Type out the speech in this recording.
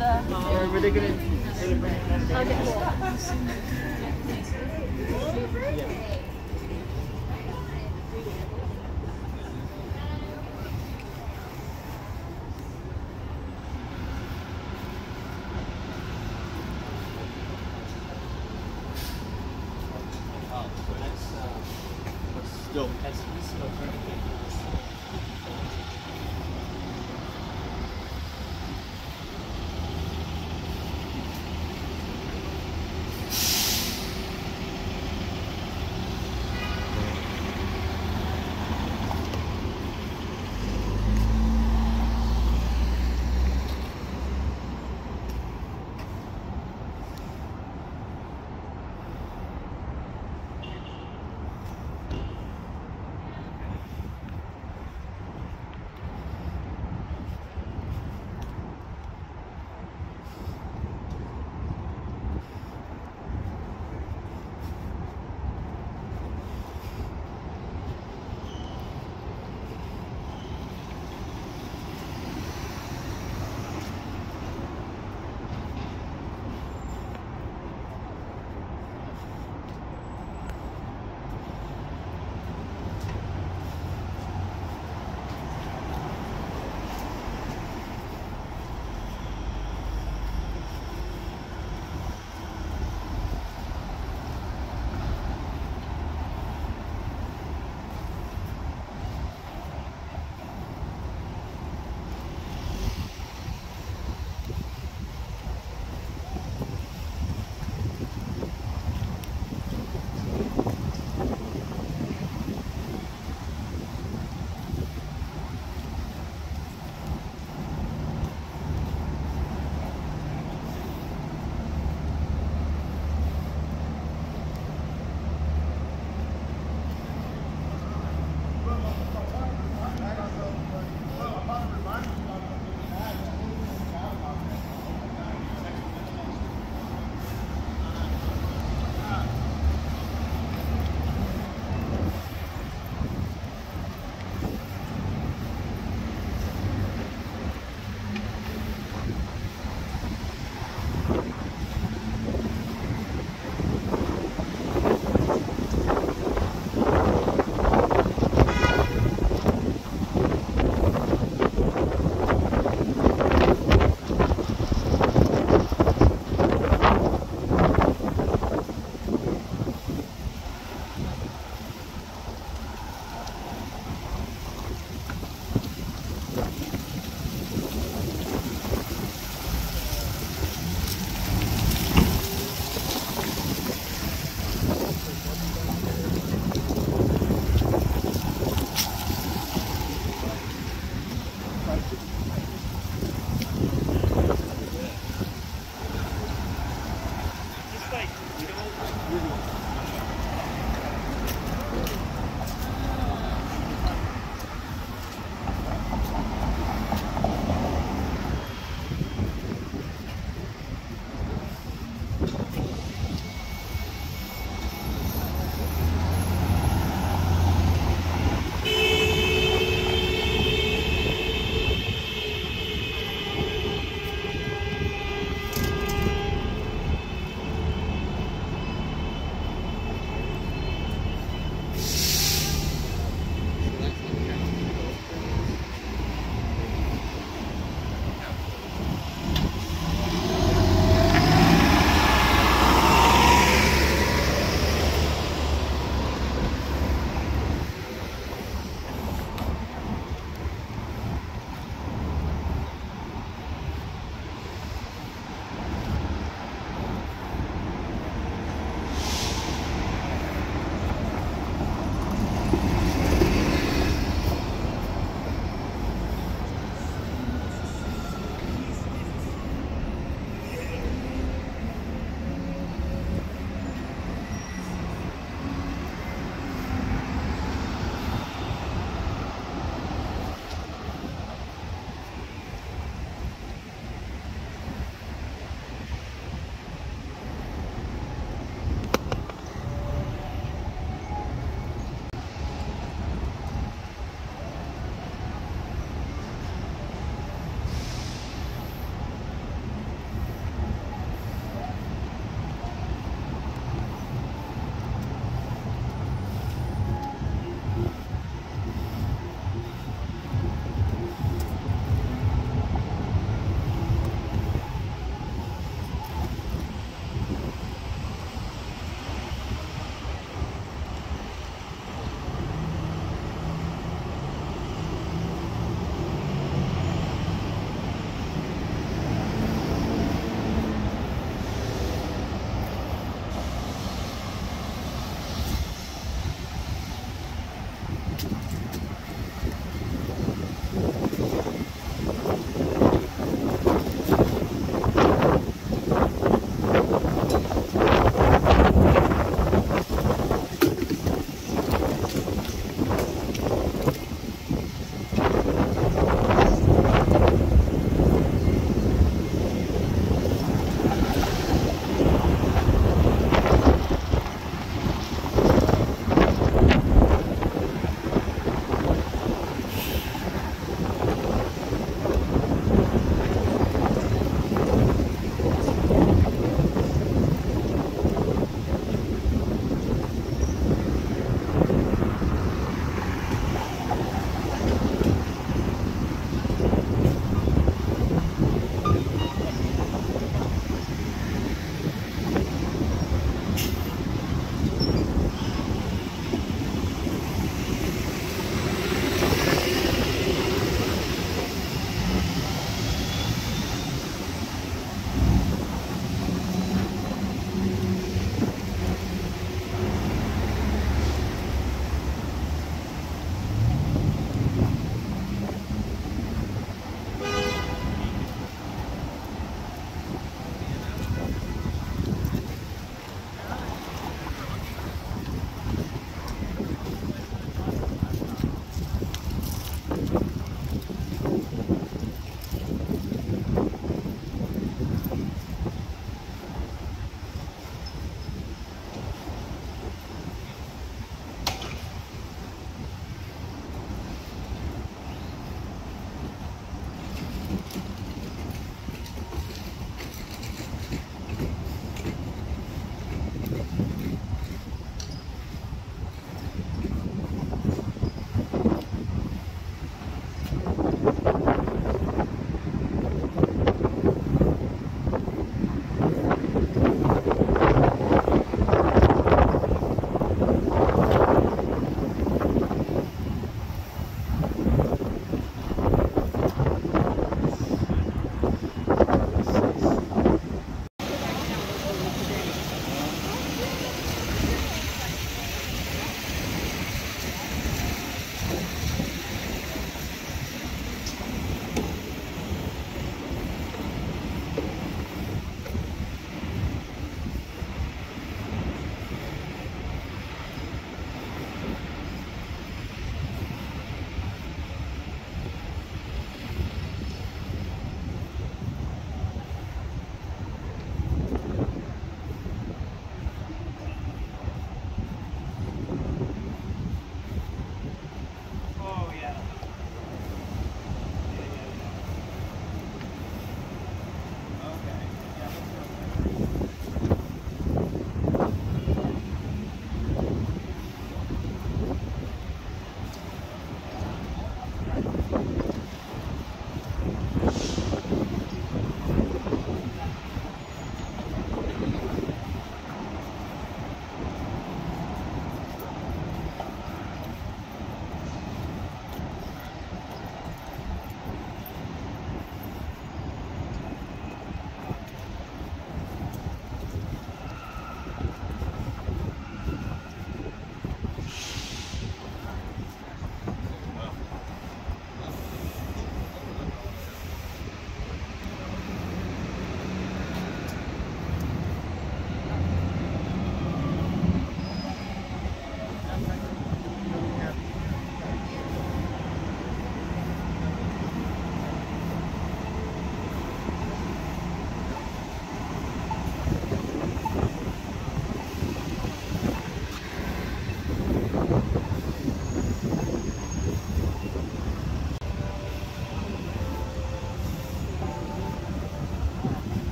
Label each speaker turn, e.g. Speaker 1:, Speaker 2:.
Speaker 1: were gonna
Speaker 2: Okay, cool.